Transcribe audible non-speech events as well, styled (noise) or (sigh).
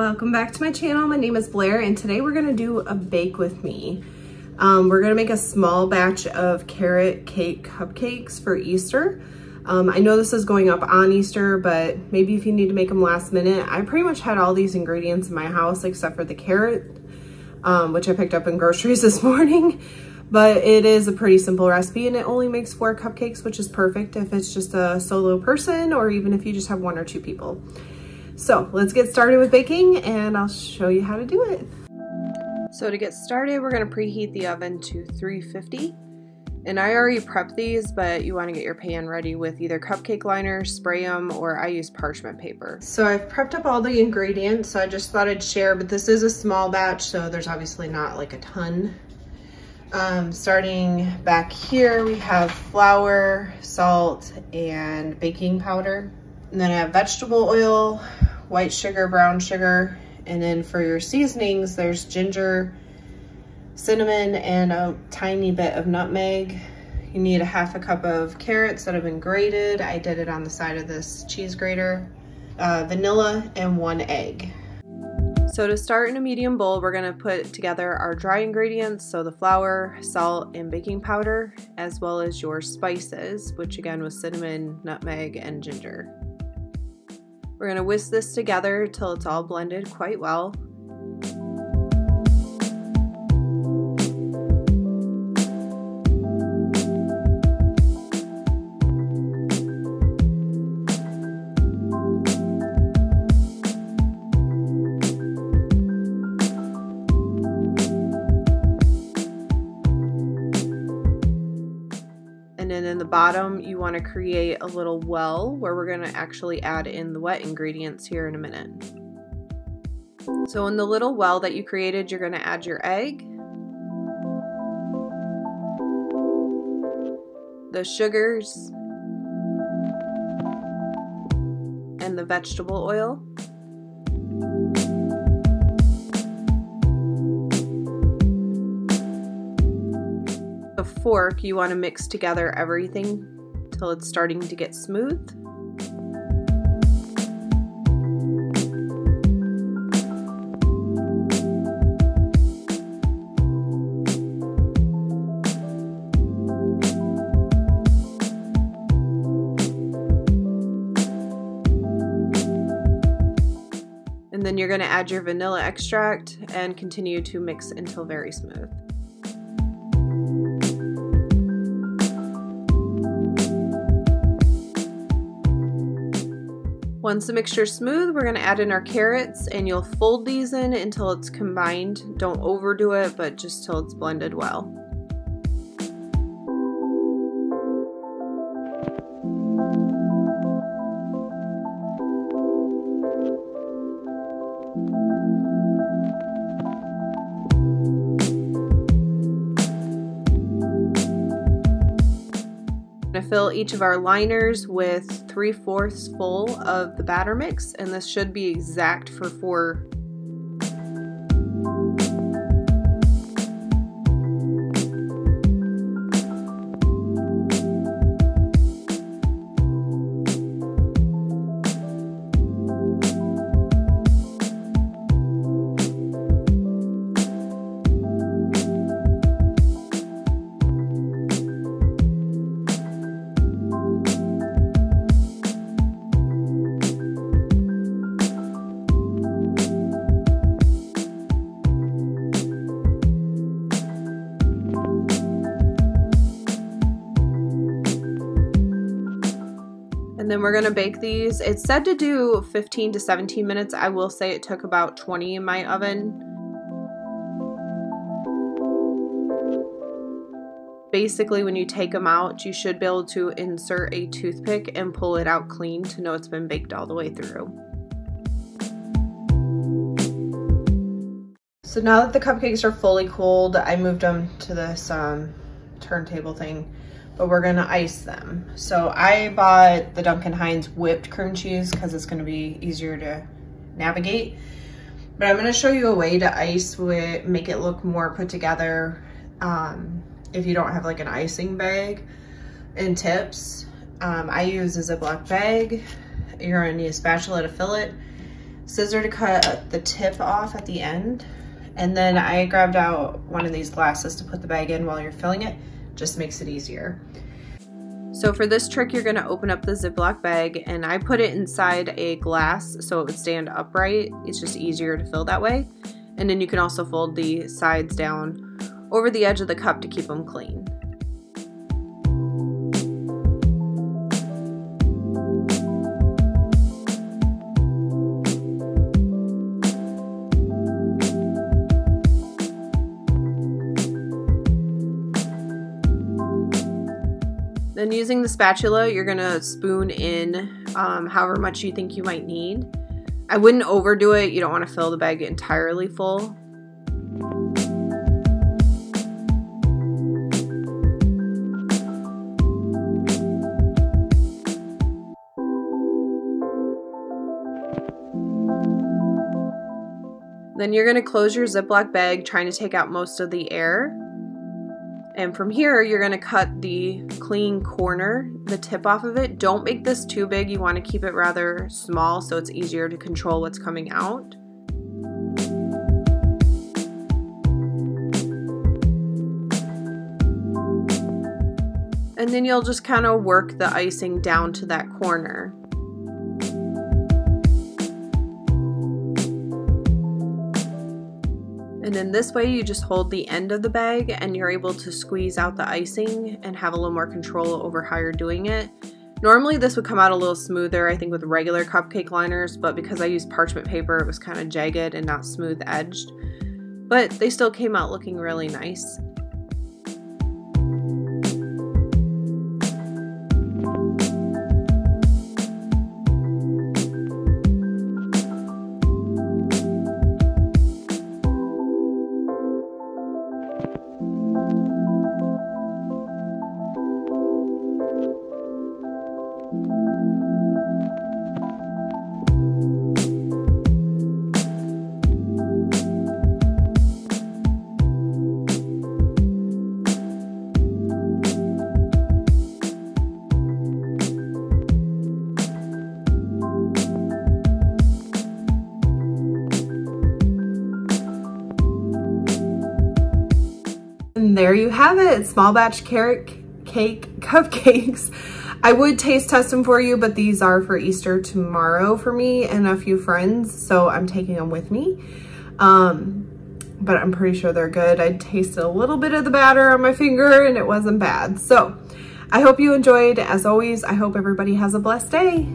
welcome back to my channel. My name is Blair and today we're gonna do a bake with me. Um, we're gonna make a small batch of carrot cake cupcakes for Easter. Um, I know this is going up on Easter, but maybe if you need to make them last minute, I pretty much had all these ingredients in my house except for the carrot, um, which I picked up in (laughs) groceries this morning. But it is a pretty simple recipe and it only makes four cupcakes, which is perfect if it's just a solo person or even if you just have one or two people. So let's get started with baking and I'll show you how to do it. So to get started, we're gonna preheat the oven to 350. And I already prepped these, but you wanna get your pan ready with either cupcake liners, spray them, or I use parchment paper. So I've prepped up all the ingredients, so I just thought I'd share, but this is a small batch, so there's obviously not like a ton. Um, starting back here, we have flour, salt, and baking powder. And then I have vegetable oil, white sugar, brown sugar, and then for your seasonings, there's ginger, cinnamon, and a tiny bit of nutmeg. You need a half a cup of carrots that have been grated. I did it on the side of this cheese grater. Uh, vanilla and one egg. So to start in a medium bowl, we're gonna put together our dry ingredients, so the flour, salt, and baking powder, as well as your spices, which again was cinnamon, nutmeg, and ginger. We're gonna whisk this together till it's all blended quite well. Bottom, you want to create a little well where we're going to actually add in the wet ingredients here in a minute. So in the little well that you created, you're going to add your egg, the sugars, and the vegetable oil. Fork, you want to mix together everything till it's starting to get smooth. And then you're going to add your vanilla extract and continue to mix until very smooth. Once the mixture is smooth, we're going to add in our carrots and you'll fold these in until it's combined. Don't overdo it, but just till it's blended well. Fill each of our liners with 3 fourths full of the batter mix and this should be exact for four Then we're gonna bake these. It's said to do 15 to 17 minutes. I will say it took about 20 in my oven. Basically, when you take them out, you should be able to insert a toothpick and pull it out clean to know it's been baked all the way through. So now that the cupcakes are fully cooled, I moved them to this um, turntable thing but we're gonna ice them. So I bought the Duncan Hines whipped cream cheese because it's gonna be easier to navigate. But I'm gonna show you a way to ice with, make it look more put together um, if you don't have like an icing bag and tips. Um, I use a Ziploc bag. You're gonna need a spatula to fill it. scissor to cut the tip off at the end. And then I grabbed out one of these glasses to put the bag in while you're filling it. Just makes it easier. So for this trick, you're gonna open up the Ziploc bag and I put it inside a glass so it would stand upright. It's just easier to fill that way. And then you can also fold the sides down over the edge of the cup to keep them clean. Then using the spatula, you're gonna spoon in um, however much you think you might need. I wouldn't overdo it. You don't wanna fill the bag entirely full. Then you're gonna close your Ziploc bag, trying to take out most of the air. And from here, you're gonna cut the clean corner, the tip off of it. Don't make this too big. You wanna keep it rather small so it's easier to control what's coming out. And then you'll just kind of work the icing down to that corner. And then this way you just hold the end of the bag and you're able to squeeze out the icing and have a little more control over how you're doing it. Normally this would come out a little smoother, I think with regular cupcake liners, but because I used parchment paper, it was kind of jagged and not smooth edged. But they still came out looking really nice. And there you have it, small batch carrot cake (laughs) cupcakes. I would taste test them for you, but these are for Easter tomorrow for me and a few friends, so I'm taking them with me. Um, but I'm pretty sure they're good. I tasted a little bit of the batter on my finger and it wasn't bad. So I hope you enjoyed. As always, I hope everybody has a blessed day.